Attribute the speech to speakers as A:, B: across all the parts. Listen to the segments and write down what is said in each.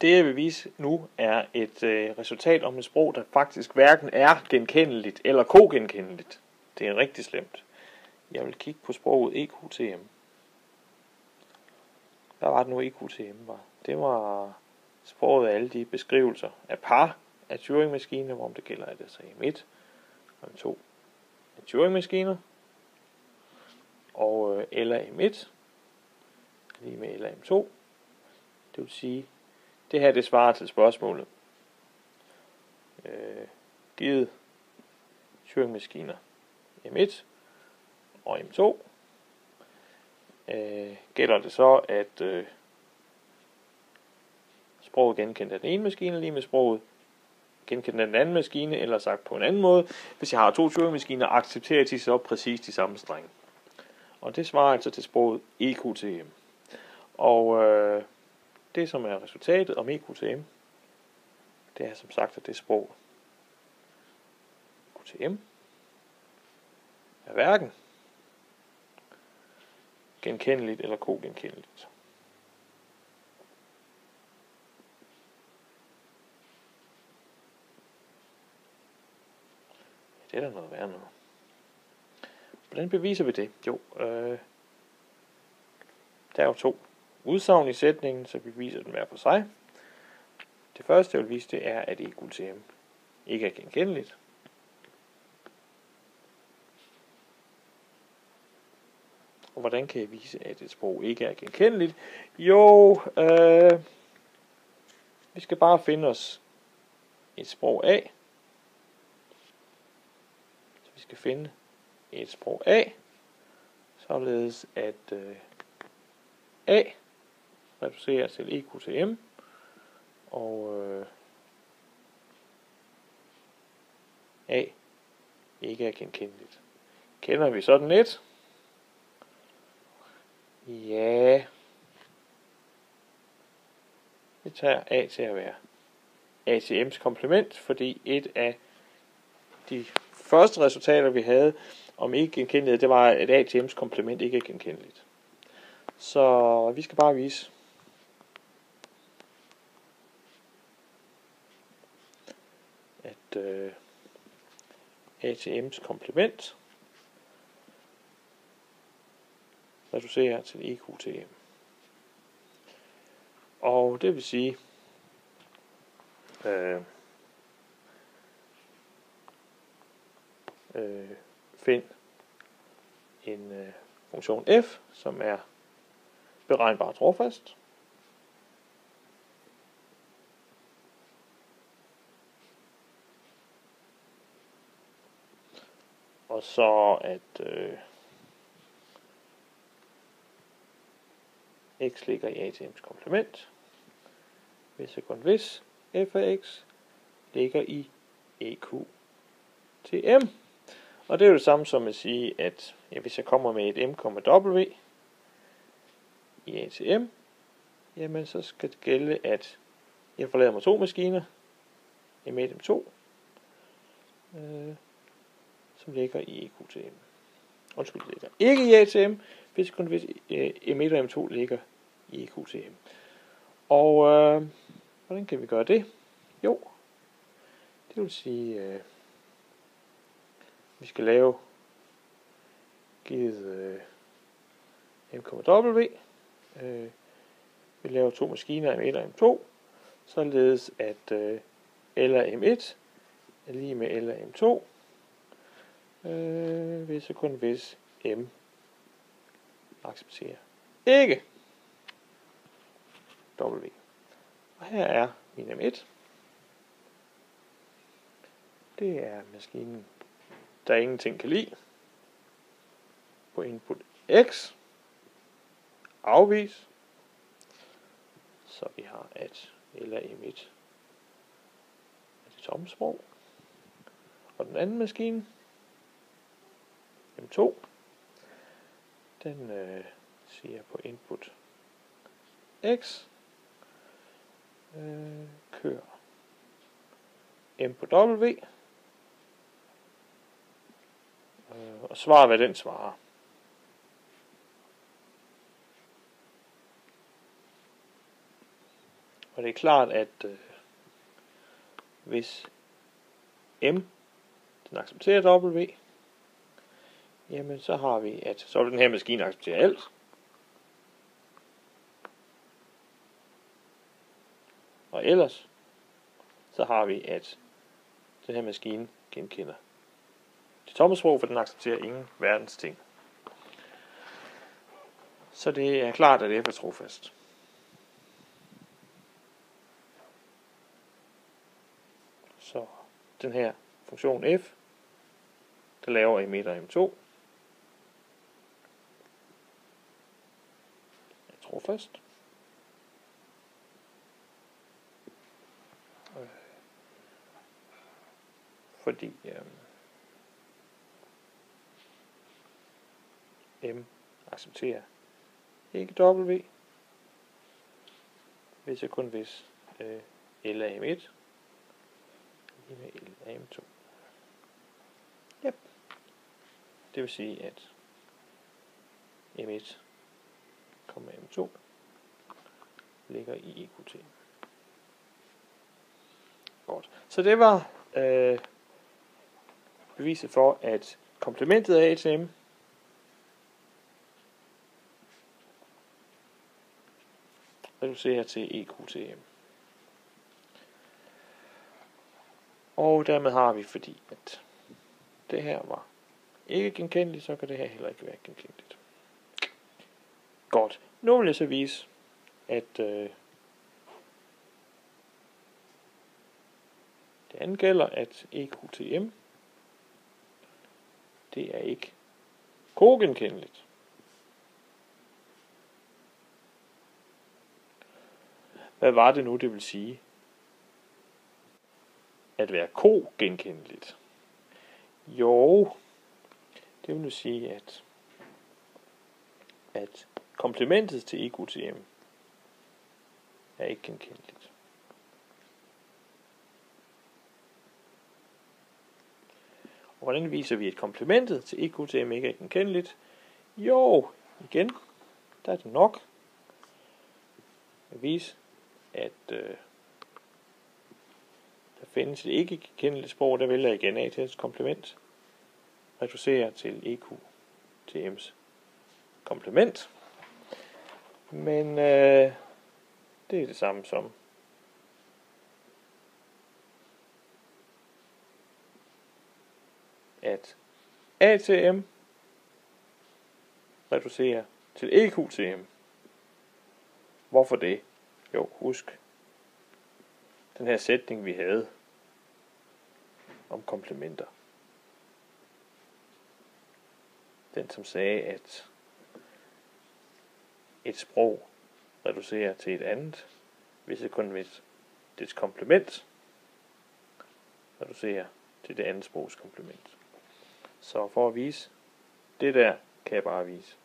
A: Det jeg vil vise nu er et øh, resultat om et sprog, der faktisk hverken er genkendeligt eller kogenkendeligt. Det er rigtig slemt. Jeg vil kigge på sproget EQTM. Hvad var det nu EQTM var? Det var sproget af alle de beskrivelser af par af Turing-maskiner, hvorom det gælder at det så M1 og M2 af Turing-maskiner, og øh, LRM1 lige med LRM2. Det vil sige, det her det svarer til spørgsmålet. Øh, givet Turing-maskiner M1 og M2, øh, gælder det så, at øh, sproget genkendt af den ene maskine lige med sproget genkendt af den anden maskine, eller sagt på en anden måde. Hvis jeg har to Turing-maskiner, accepterer de så præcis de samme strenge. Og det svarer altså til sproget EQTM. Og øh, det, som er resultatet om EQTM, det er som sagt, at det sprog QTM er hverken genkendeligt eller kogenkendeligt. Det er da noget værd nu. Hvordan beviser vi det? Jo, øh, der er jo to udsagn i sætningen, så vi viser den hver for sig. Det første, jeg vil vise, det er, at EQTM ikke er genkendeligt. Og hvordan kan jeg vise, at et sprog ikke er genkendeligt? Jo, øh, vi skal bare finde os et sprog A. Så vi skal finde et sprog A, således at øh, A reducerer til EQTM, og øh, A ikke er genkendeligt. Kender vi sådan et? Ja. Vi tager A til at være ATM's komplement, fordi et af de første resultater, vi havde om ikke genkendelighed, det var, at ATM's komplement ikke er genkendeligt. Så vi skal bare vise, at øh, ATM's komplement reducerer til EQTM. Og det vil sige, øh, øh, find en øh, funktion f, som er beregnbar trofast. Og så at øh, x ligger i ATM's komplement, hvis og kun hvis f af x ligger i EQTM. Og det er jo det samme som at sige, at ja, hvis jeg kommer med et m,w i ATM, jamen så skal det gælde, at jeg forlader mig to maskiner, M1 M2, øh, som ligger i EQTM. Undskyld, det ligger ikke i ATM, hvis kun hvis øh, M1 og M2 ligger i EQTM. Og øh, hvordan kan vi gøre det? Jo, det vil sige, øh, vi skal lave givet øh, MKW. Øh, vi laver to maskiner M1 og M2, således at øh, L og M1 er lige med L og M2, øh, hvis og kun hvis M accepterer ikke W. Og her er min M1. Det er maskinen der ingenting kan lide. På input x. Afvis. Så vi har at eller m1 er det tomme sprog. Og den anden maskine, M2, den øh, siger på input. X, øh, kør. M på W, øh, og svar hvad den svarer. Og det er klart, at øh, hvis M den accepterer W, jamen så har vi, at så vil den her maskine acceptere alt. Og ellers, så har vi, at den her maskine genkender det tomme sprog, for den accepterer ingen verdens ting. Så det er klart, at F er trofast. Så den her funktion f, der laver emitter M2, først. Øh. Fordi øh, M accepterer ikke W, hvis jeg kun hvis øh, L er M1, med L er M2. Yep. Det vil sige, at M1, M2 ligger i EQT. Godt. Så det var øh, beviset for, at komplementet af ATM reducerer til EQTM. Og dermed har vi, fordi at det her var ikke genkendeligt, så kan det her heller ikke være genkendeligt. Godt. Nu vil jeg så vise, at øh, det andet gælder, at EQTM, det er ikke kogenkendeligt. Hvad var det nu, det vil sige? At være kogenkendeligt. Jo, det vil nu sige, at, at komplementet til EQTM er ikke genkendeligt. Og hvordan viser vi, at komplementet til EQTM ikke er genkendeligt? Jo, igen, der er det nok at vise, at øh, der findes et ikke genkendeligt sprog, der vælger igen A til komplement reducerer til EQ til M's komplement. Men øh, det er det samme som at ATM reducerer til EQTM. Hvorfor det? Jo, husk den her sætning, vi havde om komplementer. Den, som sagde, at et sprog reducerer til et andet, hvis det kun hvis dets komplement reducerer til det andet sprogs komplement. Så for at vise det der, kan jeg bare vise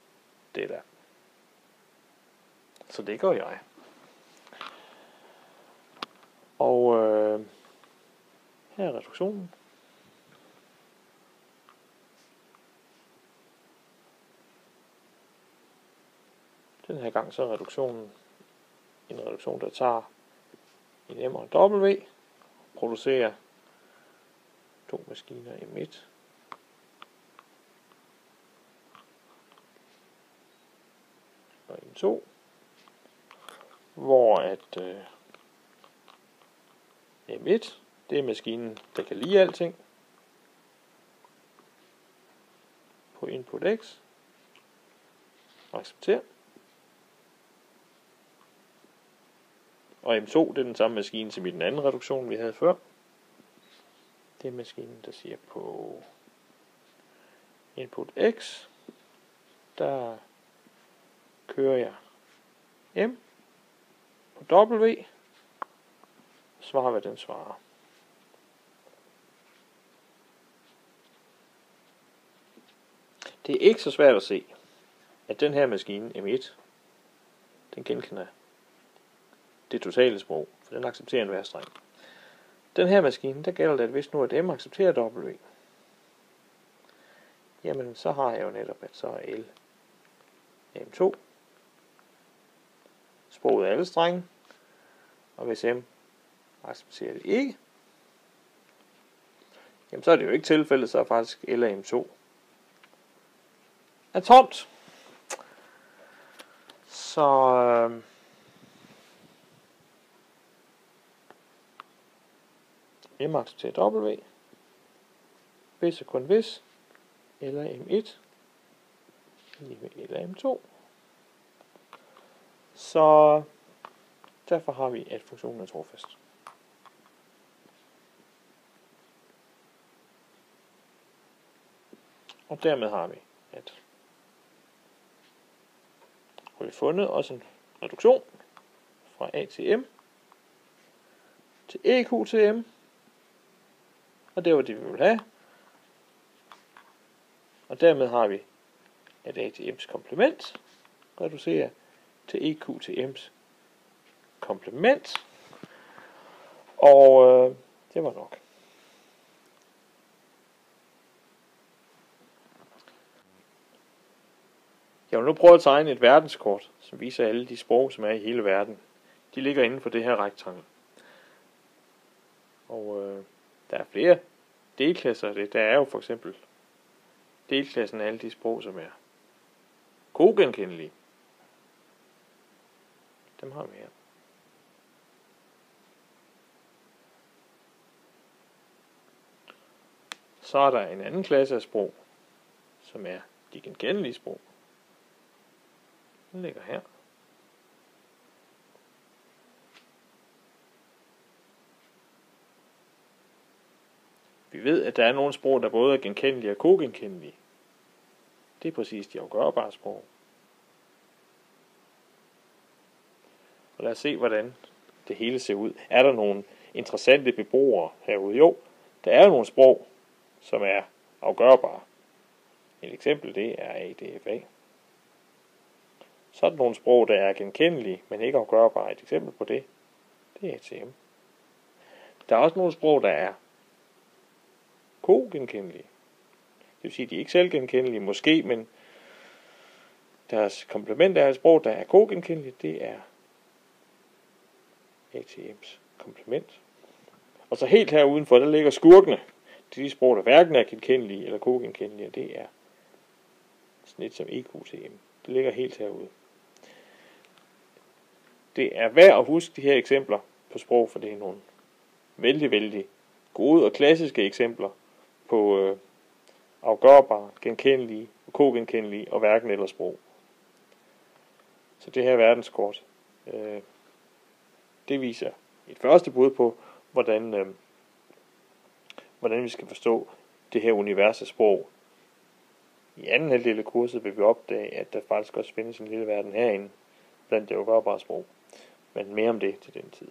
A: det der. Så det gør jeg. Og øh, her er reduktionen. Den her gang så er reduktionen en reduktion, der tager en M og en W, producerer to maskiner M1 og M2, hvor at øh, M1, det er maskinen, der kan lide alting. På input X. Og acceptere. Og M2, det er den samme maskine som i den anden reduktion, vi havde før. Det er maskinen, der siger på input X, der kører jeg M på W, svarer hvad den svarer. Det er ikke så svært at se, at den her maskine M1, den genkender det totale sprog, for den accepterer en streng. Den her maskine, der gælder det, at hvis nu at M accepterer W, jamen så har jeg jo netop, at så er L M2, sproget er alle strenge, og hvis M accepterer det ikke, jamen så er det jo ikke tilfældet, så er faktisk L af M2 er tomt. Så øh, M til W, hvis og kun hvis, eller M1, lige med eller M2. Så derfor har vi, at funktionen er trofast. Og dermed har vi, at har vi fundet også en reduktion fra A til M til EQ til M. Og det var det, vi ville have. Og dermed har vi, at A til M's komplement reducerer til EQ til M's komplement. Og øh, det var nok. Jeg vil nu prøve at tegne et verdenskort, som viser alle de sprog, som er i hele verden. De ligger inden for det her rektangel. Og øh, der er flere delklasser af det. Der er jo for eksempel delklassen af alle de sprog, som er kogenkendelige. Dem har vi her. Så er der en anden klasse af sprog, som er de genkendelige sprog. Den ligger her. Vi ved, at der er nogle sprog, der både er genkendelige og kogenkendelige. Det er præcis de afgørbare sprog. Og lad os se, hvordan det hele ser ud. Er der nogle interessante beboere herude? Jo, der er nogle sprog, som er afgørbare. Et eksempel det er ADFA. Så er der nogle sprog, der er genkendelige, men ikke afgørbare. Et eksempel på det, det er ATM. Der er også nogle sprog, der er ko-genkendelige. Det vil sige, at de er ikke selvgenkendelige måske, men deres komplement af sprog, der er kogenkendeligt, det er ATM's komplement. Og så helt her udenfor, der ligger skurkene. Det er de sprog, der hverken er genkendelige eller ko-genkendelige, det er sådan et som EQTM. Det ligger helt herude. Det er værd at huske de her eksempler på sprog, for det er nogle vældig, vældig gode og klassiske eksempler på øh, afgørbare, genkendelige, ko-genkendelige og hverken eller sprog. Så det her verdenskort, øh, det viser et første bud på, hvordan, øh, hvordan vi skal forstå det her univers af sprog. I anden halvdel af kurset vil vi opdage, at der faktisk også findes en lille verden herinde blandt det afgørbare sprog. Men mere om det til den tid.